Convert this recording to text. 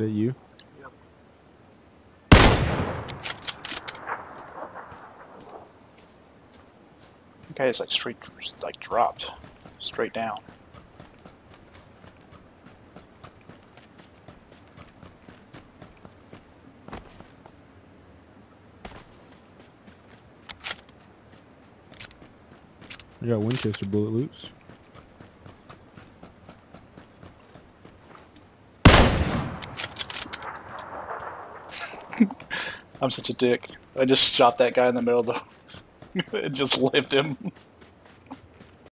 that you? Okay, it's like straight, like dropped, straight down. I got Winchester bullet loops. I'm such a dick. I just shot that guy in the middle of the... it just left him.